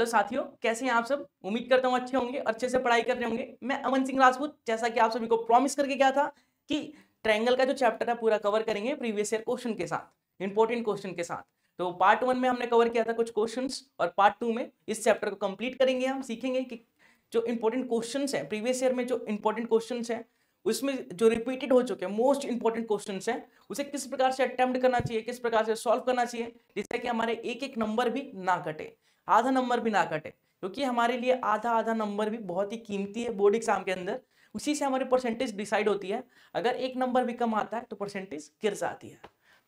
Hello साथियों, कैसे हैं आप सब? उम्मीद करता हूँ अच्छे होंगे, अच्छे से पढ़ाई कर रहे होंगे। मैं अमन सिंह राजपूत, जैसा कि आप सभी को प्रॉमिस करके गया था कि ट्रायंगल का जो चैप्टर है पूरा कवर करेंगे प्रीवियस ईयर क्वेश्चन के साथ इंपॉर्टेंट क्वेश्चन के साथ। तो पार्ट वन में हमने कवर किया था कुछ क्वेश्चन और पार्ट टू में इस चैप्टर को कंप्लीट करेंगे हम, सीखेंगे कि जो इंपॉर्टेंट क्वेश्चन है प्रीवियस ईयर में जो इंपॉर्टेंट क्वेश्चन है उसमें जो रिपीटेड हो चुके हैं मोस्ट इंपॉर्टेंट क्वेश्चन है, उसे किस प्रकार से अटेम्प्ट करना चाहिए, किस प्रकार से सॉल्व करना चाहिए, जिससे कि हमारे एक एक नंबर भी ना कटे, आधा नंबर भी ना कटे, क्योंकि हमारे लिए आधा आधा नंबर भी बहुत ही कीमती है बोर्ड एग्ज़ाम के अंदर, उसी से हमारी परसेंटेज डिसाइड होती है, अगर एक नंबर भी कम आता है तो परसेंटेज गिर जाती है।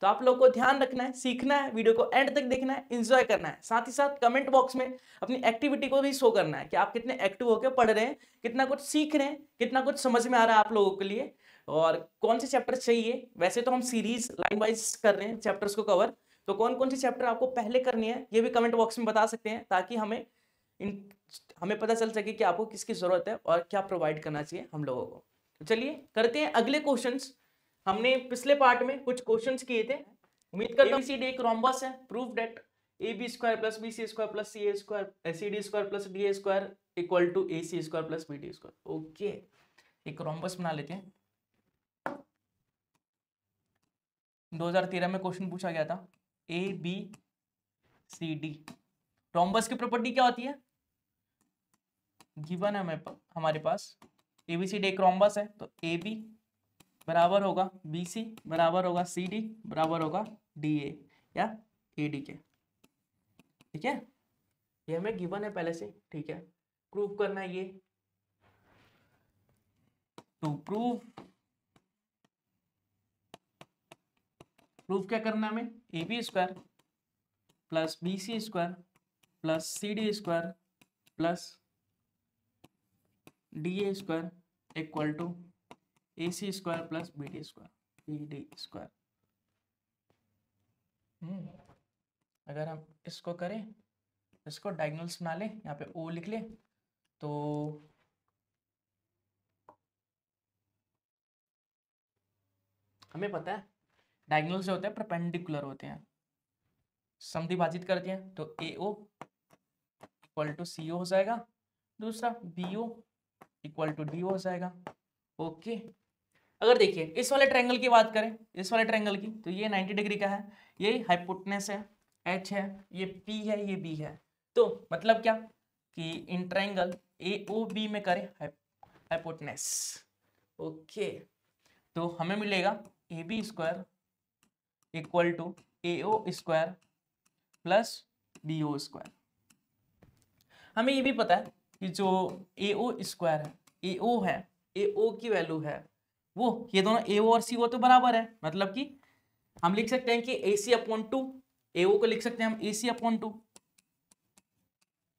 तो आप लोग को ध्यान रखना है, सीखना है, वीडियो को एंड तक देखना है इंजॉय करना है। साथ ही साथ कमेंट बॉक्स में अपनी एक्टिविटी को भी शो करना है कि आप कितने एक्टिव होकर पढ़ रहे हैं, कितना कुछ सीख रहे हैं, कितना कुछ समझ में आ रहा है आप लोगों के लिए। और कौन से चैप्टर चाहिए? वैसे तो हम सीरीज़ लाइन वाइज कर रहे हैं चैप्टर्स को कवर तो कौन कौन से चैप्टर आपको पहले करनी है, ये भी कमेंट बॉक्स में बता सकते हैं, ताकि हमें इन, हमें पता चल सके कि आपको किसकी ज़रूरत है और क्या प्रोवाइड करना चाहिए हम लोगों को। तो चलिए, करते हैं अगले क्वेश्चंस हमने पिछले पार्ट में कुछ क्वेश्चन किए थे। उम्मीद करता हूँ एक रोम्बस है proof that A B square plus B C square plus C A square C D square plus D A square equal to A C square plus B D square okay एक rhombus बना लेते हैं। 2013 में question पूछा गया था A B C D rhombus की property क्या होती है? गिवन है हमारे पास। ए बी सी डी एक रोम्बस है तो ए बी बराबर होगा बी सी बराबर होगा सी डी बराबर होगा डी ए या ए डी के ठीक है? ये हमें गिवन है पहले से, ठीक है? प्रूव करना है ये। टू प्रूव प्रूफ क्या करना हमें? A B square plus B C square plus C D square plus D A square equal to A C square plus B D square B D square अगर हम इसको करें, इसको डायगनल्स बना लें, यहाँ पे ओ लिख लें तो हमें पता है डायगनल्स जो होते हैं परपेंडिकुलर होते हैं। समधि बातचीत करते हैं तो ए ओ इक्वल टू सी ओ हो जाएगा। दूसरा B O equal to D O हो जाएगा। ओके अगर देखिए, इस वाले ट्रायंगल की बात करें, इस वाले ट्रायंगल की तो ये 90 डिग्री का है, ये हाइपोटनेस है एच है, ये पी है, ये बी है। तो मतलब क्या? कि इन ट्रायंगल ए ओ बी में करें हाइपोटनेस ओके तो हमें मिलेगा A B square equal to A O square plus B O square हमें ये भी पता है कि जो ए ओ स्क्वायर है ए ओ है ए ओ की वैल्यू है वो, ये दोनों एओ और सी ओ तो बराबर है। मतलब कि हम लिख सकते हैं कि A C upon two AO को लिख सकते हैं हम ए सी अपॉन टू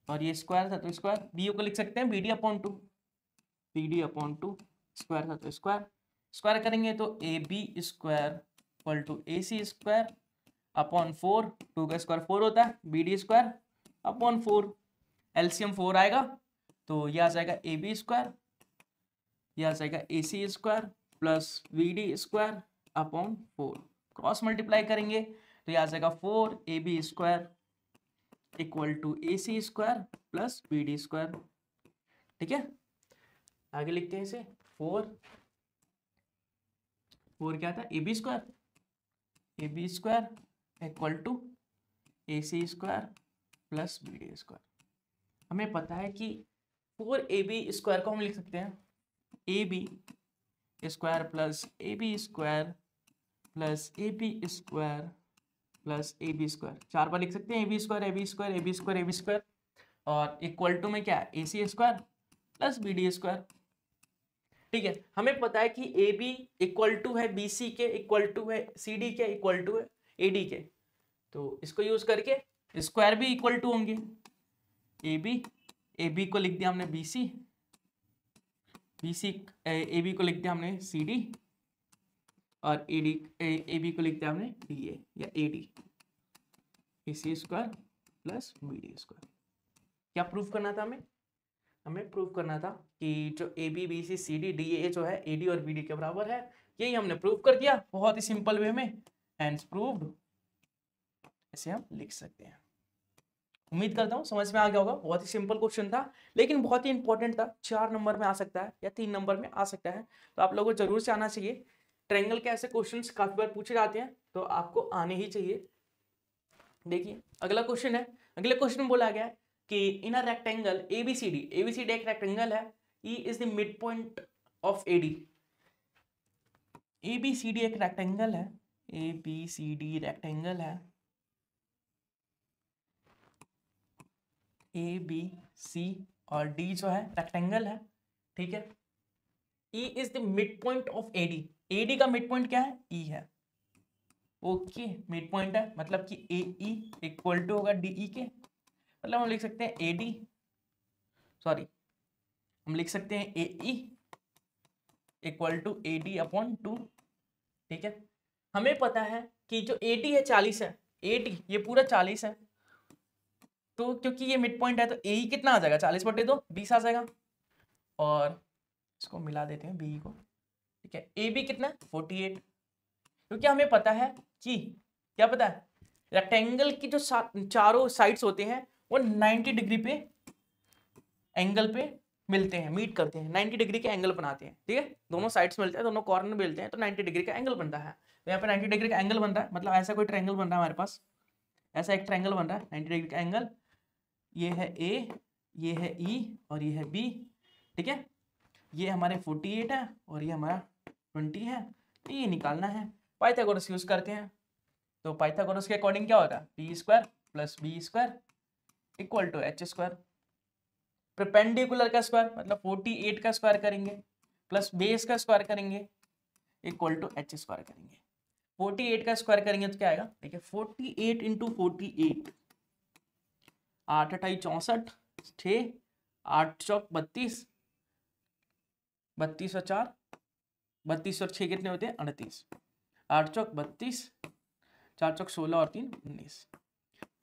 और ये स्क्वायर था तो स्क्वायर BO को लिख सकते हैं B D upon two B D upon two square था तो स्क्वायर स्क्वायर करेंगे तो A B square equal to A C square upon four two का स्क्वायर फोर होता है। B D square upon four LCM four आएगा तो यह आ जाएगा ए बी स्क्वायर यह आ जाएगा A C square plus V D square upon four cross multiply करेंगे तो यह आ जाएगा four A B square equal to A C square plus B D square ठीक है? आगे लिखते हैं इसे। फोर फोर क्या था? A B square A B square equal to A C square plus B D square हमें पता है कि फोर ए बी स्क्वायर को हम लिख सकते हैं। A B square plus A B square plus A B square plus A B square चार बार लिख सकते हैं A B square A B square A B square A B square और इक्वल टू में क्या A C square plus B D square ठीक है, हमें पता है कि ए बी इक्वल टू है बी सी के इक्वल टू है सी डी के इक्वल टू है ए डी के. तो इसको यूज़ करके स्क्वायर भी इक्वल टू होंगे. ए बी ए बी को लिख दिया हमने B C B C A B को लिख दिया हमने सी डी और ए डी ए बी को लिख दिया हमने डी ए या A D A C square plus B D square क्या प्रूफ करना था हमें? हमें प्रूफ करना था कि जो A B B C C D D A जो है ए डी और बी डी के बराबर है, यही हमने प्रूफ कर दिया, बहुत ही सिंपल वे में एंड प्रूव्ड ऐसे हम लिख सकते हैं। उम्मीद करता हूँ, समझ में आ गया होगा। बहुत ही सिंपल क्वेश्चन था, लेकिन बहुत ही इंपॉर्टेंट था। चार नंबर में आ सकता है या तीन नंबर में आ सकता है। तो आप लोगों को ज़रूर से आना चाहिए। ट्रेंगल के ऐसे क्वेश्चन काफ़ी बार पूछे जाते हैं तो आपको आने ही चाहिए। देखिए, अगला क्वेश्चन है। अगले क्वेश्चन में बोला गया है कि in a rectangle ABCD ABCD एक रेक्टेंगल है। E is the mid point of AD ABCD एक रेक्टेंगल है। A B C D rectangle है। ए बी सी और डी जो है रेक्टेंगल है, ठीक है? E is the mid point of AD AD का मिड पॉइंट क्या है? ई e है। ओके मिड पॉइंट है मतलब कि ए ई इक्वल टू होगा डी ई के। मतलब हम लिख सकते हैं ए डी सॉरी हम लिख सकते हैं A E equal to A D upon two ठीक है? हमें पता है कि जो ए डी है, चालीस है। ए डी ये पूरा चालीस है। तो क्योंकि ये मिड पॉइंट है तो ए ही कितना आ जाएगा? चालीस बटे दो, बीस आ जाएगा। और इसको मिला देते हैं बी को। ठीक है ए बी कितना फोर्टी एट क्योंकि हमें पता है कि, क्या पता है? रेक्टेंगल की जो चारों साइड्स होते हैं, वो 90 डिग्री पे एंगल पे मिलते हैं मीट करते हैं। 90 डिग्री के एंगल बनाते हैं। ठीक है? दोनों साइड्स मिलते हैं, दोनों कॉर्नर मिलते हैं तो 90 डिग्री का एंगल बनता है। तो यहाँ पे 90 डिग्री का एंगल बन रहा है मतलब ऐसा कोई ट्रैंगल बन रहा है हमारे पास। ऐसा एक ट्रैंगल बन रहा है 90 डिग्री का एंगल ये है ए ये है ई e और ये है बी ठीक है? ये हमारे 48 है और ये हमारा 20 है। तो ये निकालना है। पाइथागोरस यूज़ करते हैं। तो पाइथागोरस के अकॉर्डिंग क्या होगा B square plus B square equal to H square perpendicular का स्क्वायर मतलब 48 का स्क्वायर करेंगे। प्लस बेस का स्क्वायर करेंगे इक्वल टू एच स्क्वायर करेंगे। 48 का स्क्वायर करेंगे तो क्या आएगा? देखिए 48 एट इंटू फोर्टी आठ अठाई चौंसठ, छ, आठ चौक बत्तीस बत्तीस और चार, बत्तीस और छः कितने होते हैं? अड़तीस। आठ चौक बत्तीस, चार चौक सोलह और तीन, उन्नीस।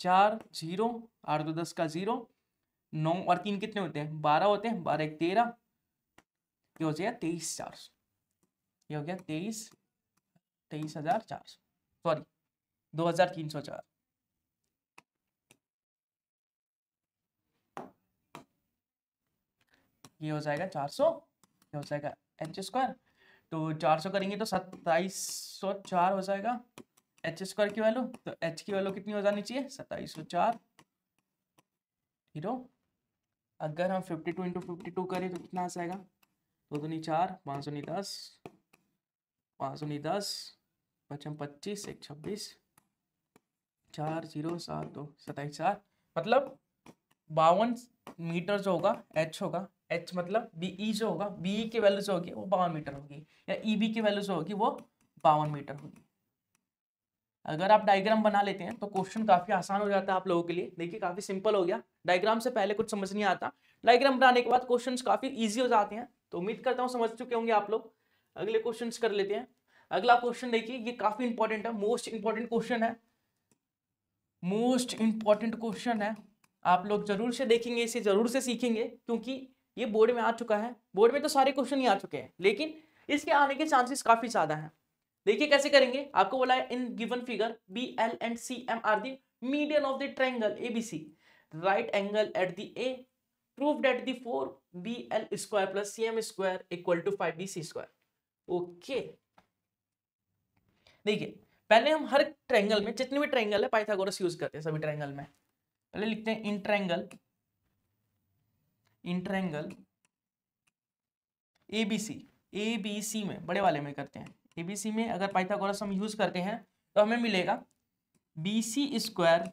चार ज़ीरो, आठ दो दस का ज़ीरो, नौ और तीन कितने होते हैं? बारह होते हैं। बारह एक तेरह, ये हो जाएगा तेईस चार सौ। ये हो गया तेईस तेईस हज़ार चार सौ। सॉरी दो हज़ार तीन सौ चार। ये हो जाएगा चार सौ, ये हो जाएगा एच स्क्वायर। तो चार सौ करेंगे तो सत्ताईस सौ चार हो जाएगा। एच स्क्वायर की वैल्यू तो एच की वैल्यू कितनी हो जानी चाहिए? सत्ताईस सौ चार। हीरो अगर हम fifty two into fifty two करें तो कितना आ जाएगा? दो दो नहीं चार, पाँच सौ नहीं दस पाँच सौ नहीं दस पचम पच्चीस, एक छब्बीस, चार ज़ीरो सात दो, सत्ताईस चार। मतलब बावन मीटर जो होगा, एच होगा। एच मतलब बी ई जो होगा बी ई की वैल्यू जो होगी, वो बावन मीटर होगी, या ई बी की वैल्यू जो होगी, वो बावन मीटर होगी। अगर आप डायग्राम बना लेते हैं तो क्वेश्चन काफ़ी आसान हो जाता है आप लोगों के लिए। देखिए, काफ़ी सिंपल हो गया। डायग्राम से पहले कुछ समझ नहीं आता। डायग्राम बनाने के बाद क्वेश्चन काफ़ी ईजी हो जाते हैं। तो उम्मीद करता हूँ समझ चुके होंगे आप लोग। अगले क्वेश्चन कर लेते हैं। अगला क्वेश्चन देखिए, ये काफ़ी इंपॉर्टेंट है। मोस्ट इंपॉर्टेंट क्वेश्चन है। मोस्ट इंपॉर्टेंट क्वेश्चन है। आप लोग ज़रूर से देखेंगे, इसे ज़रूर से सीखेंगे, क्योंकि ये बोर्ड में आ चुका है। बोर्ड में तो सारे क्वेश्चन ही आ चुके हैं, लेकिन इसके आने के चांसेस काफ़ी ज़्यादा हैं। देखिए कैसे करेंगे? आपको बोला है in given figure B L and C M are the median of the triangle ABC right angle at the A proved at the 4 bl square plus cm square equal to 5 bc square. Okay देखिए, पहले हम हर triangle में, जितने भी triangle है Pythagoras use करते हैं सभी ट्रायंगल में। पहले लिखते हैं in triangle in triangle B C में, बड़े वाले में करते हैं। एबीसी में अगर पाइथागोरस हम यूज़ करते हैं तो हमें मिलेगा B C square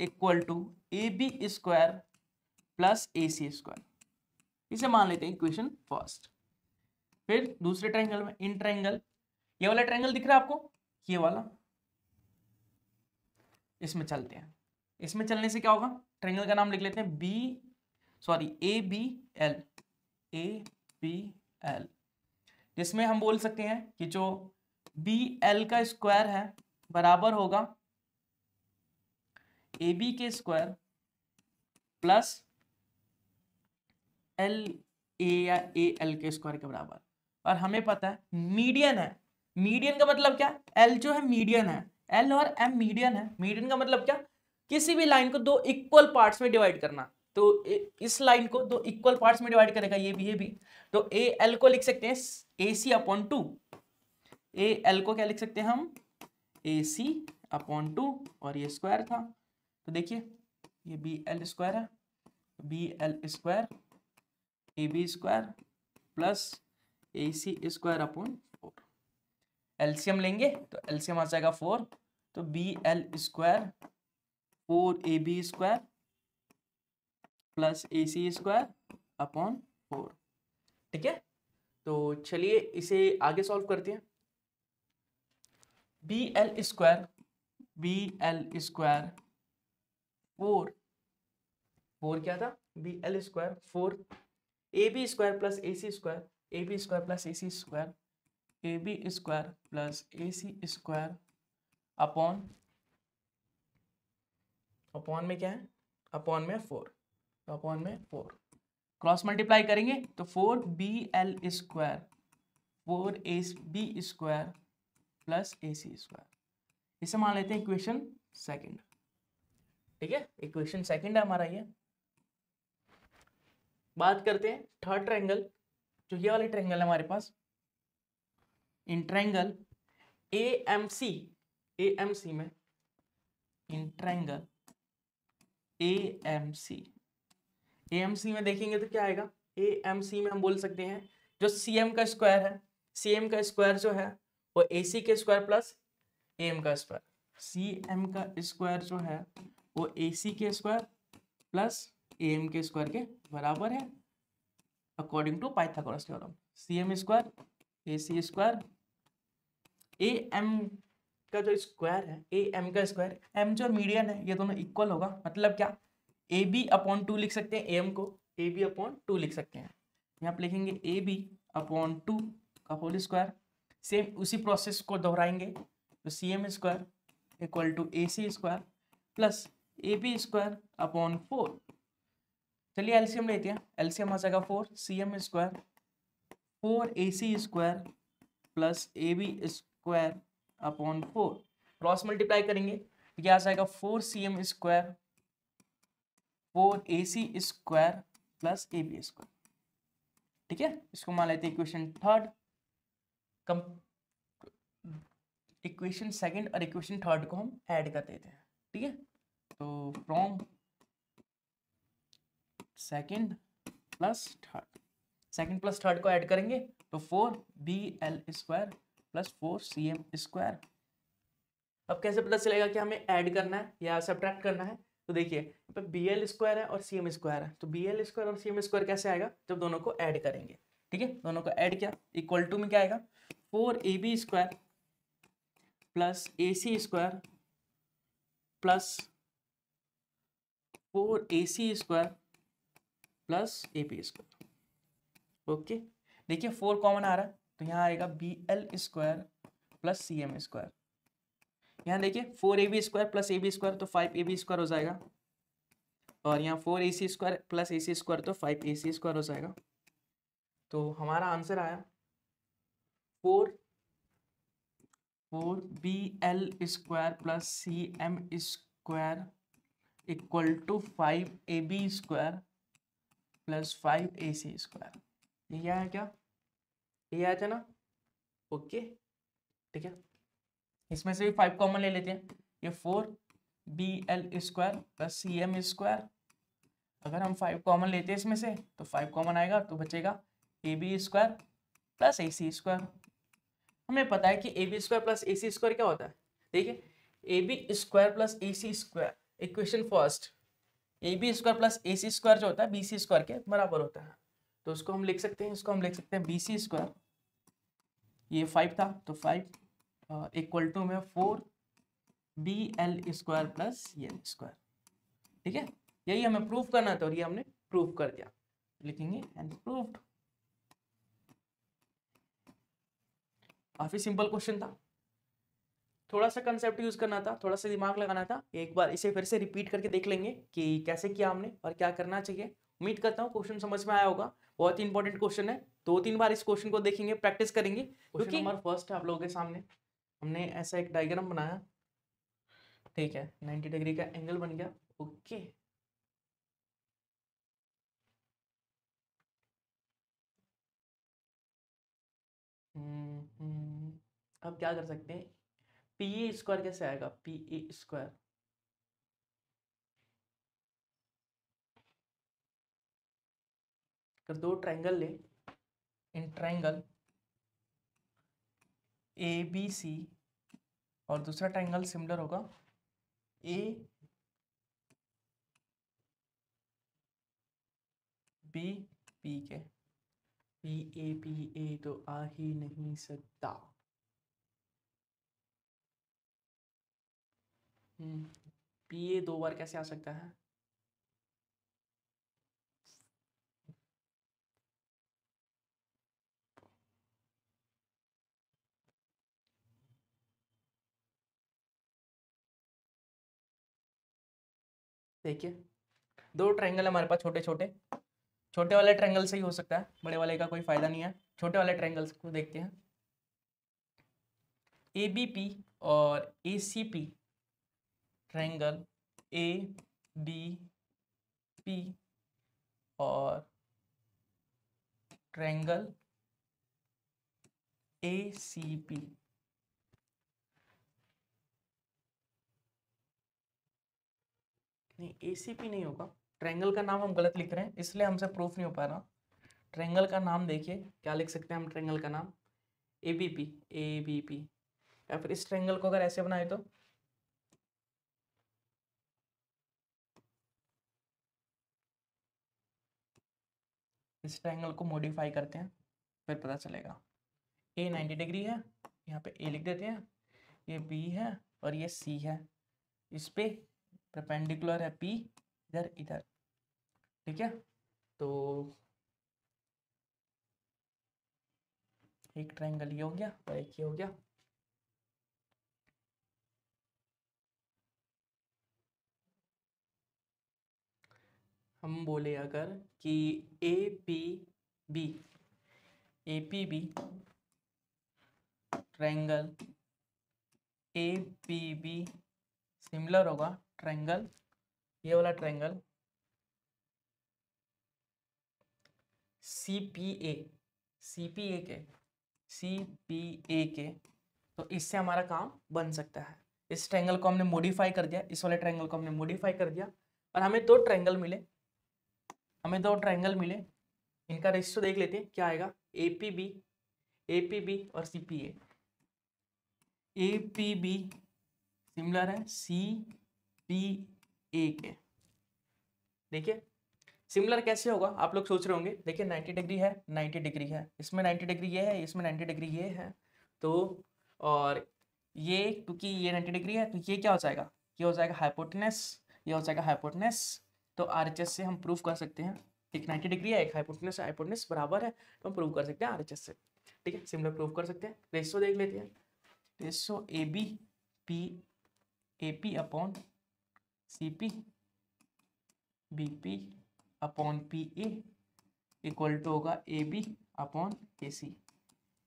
equal to A B square plus A C square इसे मान लेते हैं इक्वेशन फ़र्स्ट फिर दूसरे ट्रायंगल में इन ट्रायंगल ये वाला ट्रायंगल दिख रहा है आपको? ये वाला। इसमें चलते हैं। इसमें चलने से क्या होगा? ट्रायंगल का नाम लिख लेते हैं B sorry A B L A B L जिसमें हम बोल सकते हैं कि जो बी एल का स्क्वायर है, बराबर होगा ए बी के स्क्वायर प्लस एल ए या ए एल के स्क्वायर के बराबर। और हमें पता है मीडियन है। मीडियन का मतलब क्या? एल जो है मीडियन है। एल और एम मीडियन है। मीडियन का मतलब क्या? किसी भी लाइन को दो इक्वल पार्ट्स में डिवाइड करना। तो इस लाइन को दो इक्वल पार्ट्स में डिवाइड करेगा, ये भी ये भी। तो ए एल को लिख सकते हैं A C upon two A L को क्या लिख सकते हैं हम? ए सी अपॉन टू और ये स्क्वायर था। तो देखिए, ये बी एल स्क्वायर है। B L square A B square plus A C square upon four LCM लेंगे तो एलसीएम आ जाएगा फोर तो B L square four A B square plus A C square upon four. ठीक है? तो चलिए इसे आगे सॉल्व करते हैं। B L square, B L square four. Four क्या था? B L square four. A B square plus A C square, A B square plus A C square, A B square plus A C square upon upon में क्या है? Upon में four. Upon में four. Cross multiply करेंगे तो four B L square, four A B square plus A C square. इसे मान लेते हैं इक्वेशन सेकंड। ठीक है? इक्वेशन सेकंड है हमारा ये। बात करते हैं थर्ड ट्रायंगल जो ये वाले ट्रायंगल है हमारे पास। In triangle A M C A M C में, in triangle A M C A M C में देखेंगे तो क्या आएगा? ए एम सी में हम बोल सकते हैं, जो सी एम का स्क्वायर है सी एम का स्क्वायर जो है, वो ए सी के स्क्वायर प्लस एम का स्क्वायर सी एम का स्क्वायर जो है, वो ए सी के स्क्वायर प्लस एम के स्क्वायर के बराबर है according to Pythagoras theorem C M square A C square A M का जो स्क्वायर है एम का स्क्वायर एम जो मीडियन है, ये दोनों इक्वल होगा मतलब क्या? ए बी अपॉन टू लिख सकते हैं एम को ए बी अपॉन टू लिख सकते हैं। यहाँ पे लिखेंगे ए बी अपॉन टू का होल स्क्वायर सेम उसी प्रोसेस को दोहराएँगे तो C M square equal to A C square plus A B square upon four चलिए एलसीएम लेते हैं। एलसीएम आ जाएगा four C M square four A C square plus A B square upon four cross multiply करेंगे तो क्या आ जाएगा four C M square four A C square plus A B square ठीक है? इसको मान लेते हैं इक्वेशन थर्ड कम इक्वेशन सेकंड और इक्वेशन थर्ड को हम ऐड कर देते हैं। ठीक है? तो from second plus third second plus third को ऐड करेंगे तो four B L square plus four C M square अब कैसे पता चलेगा कि हमें ऐड करना है या सब्ट्रैक्ट करना है? तो देखिए, यहाँ बी एल स्क्वायर है और सी एम स्क्वायर है। तो बी एल स्क्वायर और सी एम स्क्वायर कैसे आएगा? जब दोनों को ऐड करेंगे। ठीक है? दोनों को ऐड किया इक्वल टू में क्या आएगा? Four A B square plus A C square plus four A C square plus A P square okay देखिए फोर कॉमन आ रहा है तो यहाँ आएगा B L square plus C M square यहाँ देखिए four A B square plus A B square तो फाइव ए बी स्क्वायर हो जाएगा। और यहाँ four A C square plus A C square तो फाइव ए सी स्क्वायर हो जाएगा। तो हमारा आंसर आया four four B L square plus C M square equal to five A B square plus five A C square. ये आया क्या? ये आया था ना? ओके, ठीक है। इसमें से भी फाइव कॉमन ले लेते हैं। ये four B L square plus C M square अगर हम फाइव कॉमन लेते हैं इसमें से तो फाइव कॉमन आएगा तो बचेगा A B square plus A C square हमें पता है कि A B square plus A C square क्या होता है? देखिए A B square plus A C square equation first A B square plus A C square जो होता है बी सी स्क्वायर के बराबर होता है। तो उसको हम लिख सकते हैं, इसको हम लिख सकते हैं बी सी स्क्वायर ये फाइव था तो फाइव इक्वल टू में four B L square plus L square ठीक है? यही हमें प्रूफ करना था और ये हमने प्रूफ कर दिया। लिखेंगे एंड प्रूफ्ड काफ़ी सिंपल क्वेश्चन था। थोड़ा सा कंसेप्ट यूज़ करना था थोड़ा सा दिमाग लगाना था। एक बार इसे फिर से रिपीट करके देख लेंगे कि कैसे किया हमने और क्या करना चाहिए। उम्मीद करता हूँ क्वेश्चन समझ में आया होगा। बहुत ही इंपॉर्टेंट क्वेश्चन है। दो तीन बार इस क्वेश्चन को देखेंगे प्रैक्टिस करेंगे। क्योंकि नंबर फ़र्स्ट है आप लोगों के सामने। हमने ऐसा एक डायग्राम बनाया। ठीक है 90 डिग्री का एंगल बन गया। ओके हम्म, हम्म, अब क्या कर सकते हैं? पी ए स्क्वायर कैसे आएगा? पी ए स्क्वायर अगर दो ट्रायंगल ले इन ट्रायंगल ए बी सी और दूसरा ट्रायंगल सिमिलर होगा। ए बी पी के। पी ए पी ए तो आ ही नहीं सकता। पी ए दो बार कैसे आ सकता है? देखिए, दो ट्रायंगल हमारे पास छोटे छोटे छोटे वाले ट्रायंगल से ही हो सकता है, बड़े वाले का कोई फ़ायदा नहीं है। छोटे वाले ट्रायंगल को देखते हैं। ए बी पी और A C P triangle A B P और ट्रायंगल ए सी पी नहीं पी नहीं होगा। ट्रायंगल का नाम हम गलत लिख रहे हैं, इसलिए हमसे प्रूफ नहीं हो पा रहा। ट्रायंगल का नाम देखिए, क्या लिख सकते हैं हम ट्रायंगल का नाम? A B P A B P या फिर इस ट्रायंगल को अगर ऐसे बनाए तो? इस ट्रायंगल को मॉडिफाई करते हैं, फिर पता चलेगा। ए नाइन्टी डिग्री है, यहाँ पे ए लिख देते हैं। ये बी है और ये सी है। इस पे परपेंडिकुलर है पी इधर इधर। ठीक है? तो एक ट्रायंगल ये हो गया और एक ये हो गया। हम बोले अगर कि A P B A P B triangle A P B similar होगा ट्रायंगल ये वाला triangle C P A C P A के सी पी ए के तो इससे हमारा काम बन सकता है। इस ट्रायंगल को हमने मॉडिफाई कर दिया, इस वाले ट्रायंगल को हमने मॉडिफाई कर दिया, और हमें दो ट्रायंगल मिले, हमें दो ट्रायंगल मिले, इनका रेशियो देख लेते हैं, क्या आएगा? A P B A P B और C P A A P B similar है सी, पी, ए, के। देखिए, सिमिलर कैसे होगा? आप लोग सोच रहे होंगे, देखिए 90 डिग्री है 90 डिग्री है। इसमें 90 डिग्री ये है, इसमें 90 डिग्री ये है। तो और ये, क्योंकि ये 90 डिग्री है तो ये क्या हो जाएगा? ये हो जाएगा हाइपोटनेस ये हो जाएगा हाइपोटनेस तो आरएचएस से हम प्रूव कर सकते हैं। एक 90 डिग्री है, एक हाइपोटनेस हाइपोटनेस बराबर है तो हम प्रूव कर सकते हैं आरएचएस से। ठीक है, सिमिलर प्रूव कर सकते हैं। रेशो देख लेते हैं। Ratio A B P A P upon C P B P upon P A equal to होगा ए बी अपॉन ए सी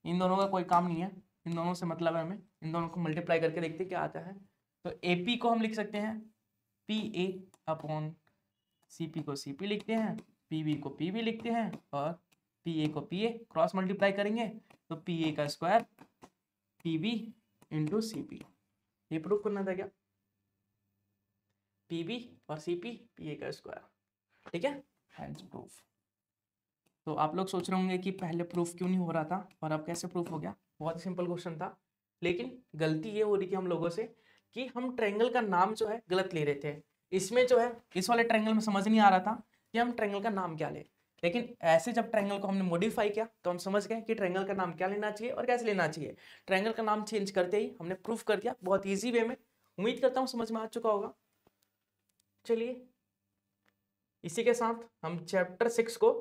इन दोनों का कोई काम नहीं है। इन दोनों से मतलब है हमें। इन दोनों को मल्टीप्लाई करके देखते हैं क्या आता है। तो ए पी को हम लिख सकते हैं। P A upon C P को सी पी लिखते हैं। पी बी को पी बी लिखते हैं और पी ए को पी ए क्रॉस मल्टीप्लाई करेंगे। तो पी ए का square P B into C P ये प्रूफ करना था क्या? पी बी और सी पी पी ए का स्क्वायर ठीक है? प्रूफ तो आप लोग सोच रहे होंगे कि पहले प्रूफ क्यों नहीं हो रहा था और अब कैसे प्रूफ हो गया? बहुत सिंपल क्वेश्चन था। लेकिन गलती ये हो रही थी हम लोगों से कि हम ट्रायंगल का नाम जो है गलत ले रहे थे। इसमें जो है, इस वाले ट्रायंगल में समझ नहीं आ रहा था कि हम ट्रायंगल का नाम क्या ले। लेकिन ऐसे जब ट्रायंगल को हमने मॉडिफाई किया तो हम समझ गए कि ट्रायंगल का नाम क्या लेना चाहिए और कैसे लेना चाहिए। ट्रायंगल का नाम चेंज करते ही हमने प्रूफ कर दिया, बहुत ईजी वे में। उम्मीद करता हूँ समझ में आ चुका होगा। चलिए। इसी के साथ हम चैप्टर सिक्स को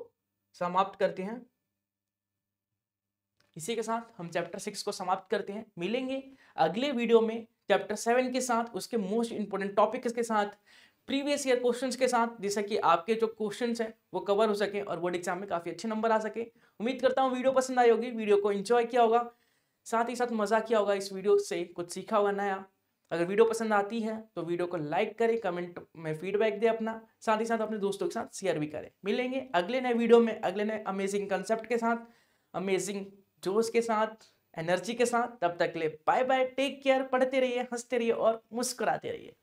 समाप्त करते हैं। इसी के साथ हम चैप्टर सिक्स को समाप्त करते हैं। मिलेंगे अगले वीडियो में चैप्टर सेवन के साथ, उसके मोस्ट इंपोर्टेंट टॉपिक्स के साथ प्रीवियस ईयर क्वेश्चंस के साथ, जिससे कि आपके जो क्वेश्चंस हैं, वो कवर हो सके और बोर्ड एग्ज़ाम में काफ़ी अच्छे नंबर आ सके। उम्मीद करता हूँ वीडियो पसंद आई होगी वीडियो को एंजॉय किया होगा। साथ ही साथ मज़ा किया होगा इस वीडियो से, कुछ सीखा होगा नया। अगर वीडियो पसंद आती है तो वीडियो को लाइक करें, कमेंट में फीडबैक दें अपना। साथ ही साथ अपने दोस्तों के साथ शेयर भी करें। मिलेंगे अगले नए वीडियो में, अगले नए अमेजिंग कंसेप्ट के साथ अमेजिंग जोश के साथ एनर्जी के साथ। तब तक ले बाय बाय टेक केयर पढ़ते रहिए, हँसते रहिए और मुस्कुराते रहिए।